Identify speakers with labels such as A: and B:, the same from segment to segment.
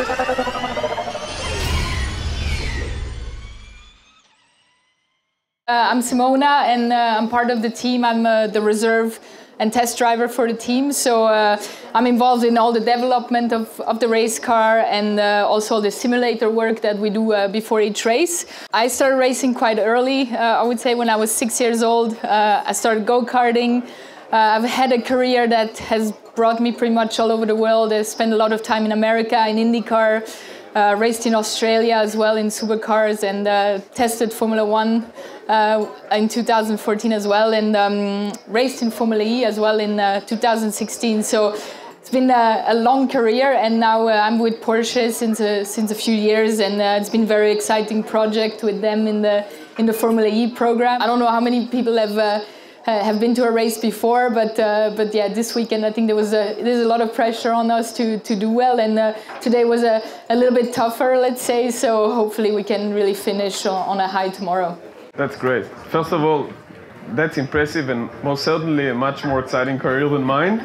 A: Uh, I'm Simona and uh, I'm part of the team. I'm uh, the reserve and test driver for the team. So uh, I'm involved in all the development of, of the race car and uh, also the simulator work that we do uh, before each race. I started racing quite early. I would say when I was six years old, I started go-karting. I've had a career that has brought me pretty much all over the world. I spent a lot of time in America, in IndyCar, uh, raced in Australia as well in supercars and uh, tested Formula One uh, in 2014 as well, and um, raced in Formula E as well in uh, 2016. So it's been a, a long career, and now uh, I'm with Porsche since a, since a few years, and uh, it's been a very exciting project with them in the in the Formula E program. I don't know how many people have have been to a race before, but uh, but yeah, this weekend I think there was a there's a lot of pressure on us to to do well, and uh, today was a, a little bit tougher, let's say. So hopefully we can really finish on, on a high tomorrow.
B: That's great. First of all, that's impressive and most certainly a much more exciting career than mine.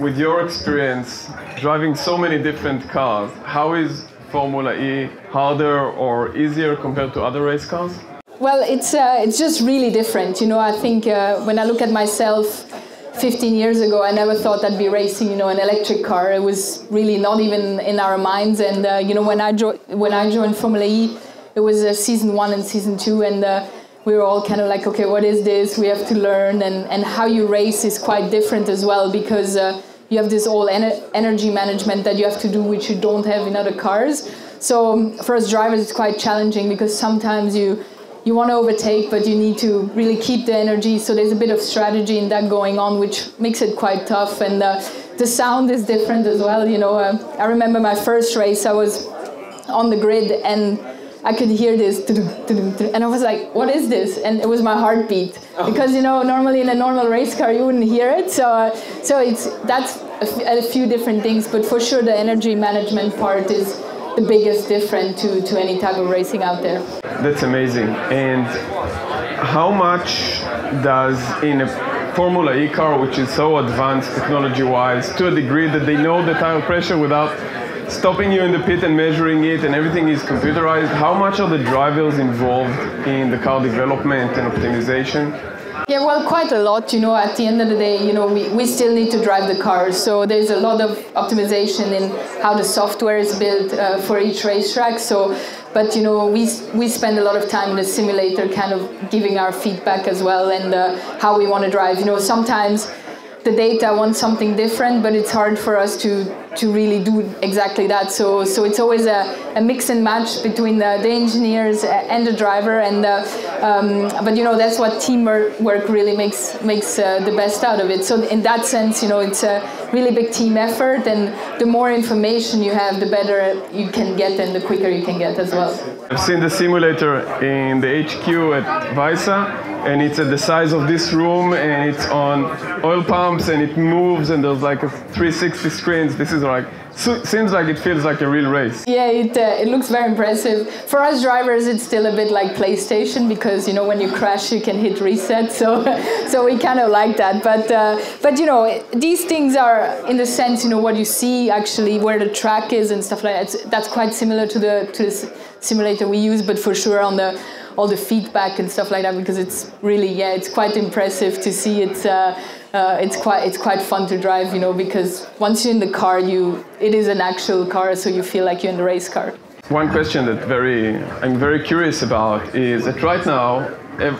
B: With your experience driving so many different cars, how is Formula E harder or easier compared to other race cars?
A: Well, it's uh, it's just really different. You know, I think uh, when I look at myself 15 years ago, I never thought I'd be racing, you know, an electric car. It was really not even in our minds. And uh, you know, when I jo- when I joined Formula E, it was uh, season one and season two, and uh, we were all kind of like, okay, what is this? We have to learn, and and how you race is quite different as well because uh, you have this all ener- energy management that you have to do, which you don't have in other cars. So um, for us drivers, it's quite challenging because sometimes you you want to overtake, but you need to really keep the energy. So there's a bit of strategy in that going on, which makes it quite tough. And uh, the sound is different as well. You know, uh, I remember my first race. I was on the grid and I could hear this, and I was like, "What is this?" And it was my heartbeat because you know normally in a normal race car you wouldn't hear it. So, uh, so it's that's a few different things, but for sure the energy management part is the biggest difference to, to any type of racing out there.
B: That's amazing. And how much does in a Formula E car, which is so advanced technology-wise, to a degree that they know the tire pressure without stopping you in the pit and measuring it and everything is computerized, how much are the drivers involved in the car development and optimization?
A: Yeah, well, quite a lot. You know, at the end of the day, you know, we, we still need to drive the cars. So there's a lot of optimization in how the software is built uh, for each racetrack. So, but you know, we we spend a lot of time in the simulator, kind of giving our feedback as well, and uh, how we want to drive. You know, sometimes the data wants something different, but it's hard for us to to really do exactly that. So so it's always a, a mix and match between the, the engineers and the driver. And uh, um, but you know that's what teamwork really makes makes uh, the best out of it. So in that sense, you know it's a really big team effort, and the more information you have, the better you can get, and the quicker you can get as well.
B: I've seen the simulator in the HQ at Weissach and it's at the size of this room and it's on oil pumps and it moves and there's like a 360 screens this is like so seems like it feels like a real race.
A: Yeah it, uh, it looks very impressive. For us drivers it's still a bit like playstation because you know when you crash you can hit reset so so we kind of like that. But uh, but you know these things are in the sense you know what you see actually where the track is and stuff like that it's, that's quite similar to the to the simulator we use but for sure on the all the feedback and stuff like that because it's really yeah it's quite impressive to see it's uh, uh, it's quite it's quite fun to drive you know because once you're in the car you it is an actual car so you feel like you're in the race car.
B: One question that very I'm very curious about is that right now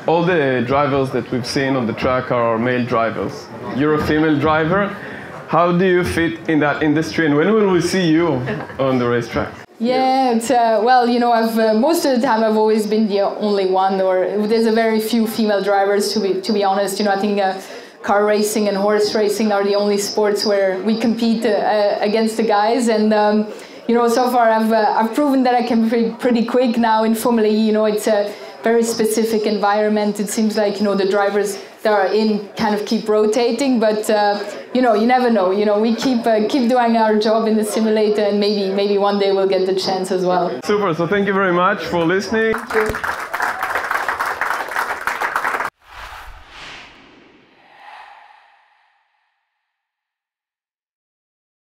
B: all the drivers that we've seen on the track are male drivers. You're a female driver. How do you fit in that industry and when will we see you on the racetrack?
A: Yeah, uh, well, you know, I've uh, most of the time I've always been the only one, or there's a very few female drivers. To be to be honest, you know, I think uh, car racing and horse racing are the only sports where we compete uh, uh, against the guys, and um, you know, so far I've uh, I've proven that I can be pretty, quick now in Formula E. You know, it's a very specific environment. It seems like you know the drivers that are in kind of keep rotating, but you know you never know. You know we keep uh, keep doing our job in the simulator, and maybe maybe one day we'll get the chance as well.
B: Super. So thank you very much for listening.